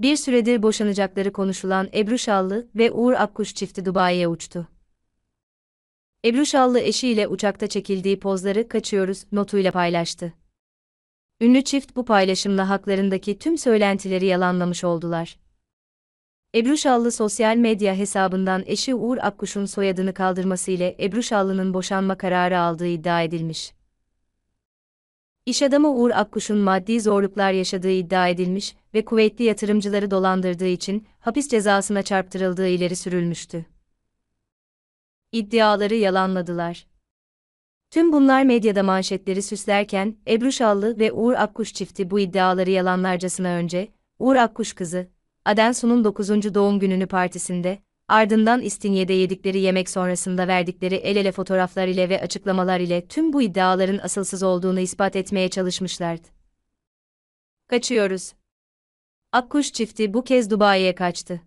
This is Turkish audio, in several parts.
Bir süredir boşanacakları konuşulan Ebru Şallı ve Uğur Akkuş çifti Dubai'ye uçtu. Ebru Şallı eşiyle uçakta çekildiği pozları kaçıyoruz notuyla paylaştı. Ünlü çift bu paylaşımla haklarındaki tüm söylentileri yalanlamış oldular. Ebru Şallı sosyal medya hesabından eşi Uğur Akkuş'un soyadını kaldırması ile Ebru Şallı'nın boşanma kararı aldığı iddia edilmiş. İş adamı Uğur Akkuş'un maddi zorluklar yaşadığı iddia edilmiş ve kuvvetli yatırımcıları dolandırdığı için hapis cezasına çarptırıldığı ileri sürülmüştü. İddiaları yalanladılar. Tüm bunlar medyada manşetleri süslerken, Ebru Şallı ve Uğur Akkuş çifti bu iddiaları yalanlarcasına önce, Uğur Akkuş kızı, Adensu'nun 9. doğum gününü partisinde, ardından İstinye'de yedikleri yemek sonrasında verdikleri el ele fotoğraflar ile ve açıklamalar ile tüm bu iddiaların asılsız olduğunu ispat etmeye çalışmışlardı. Kaçıyoruz. Akkuş çifti bu kez Dubai'ye kaçtı.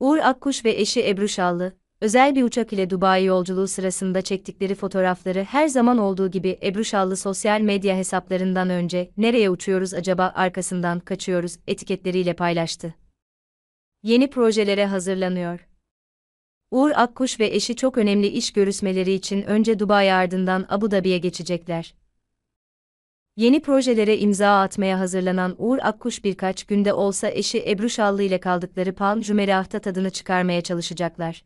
Uğur Akkuş ve eşi Ebru Şallı, özel bir uçak ile Dubai yolculuğu sırasında çektikleri fotoğrafları her zaman olduğu gibi Ebru Şallı sosyal medya hesaplarından önce nereye uçuyoruz acaba arkasından kaçıyoruz etiketleriyle paylaştı. Yeni projelere hazırlanıyor. Uğur Akkuş ve eşi çok önemli iş görüşmeleri için önce Dubai ardından Abu Dhabi'ye geçecekler. Yeni projelere imza atmaya hazırlanan Uğur Akkuş birkaç günde olsa eşi Ebru Şallı ile kaldıkları Palm Jumeirah'ta tadını çıkarmaya çalışacaklar.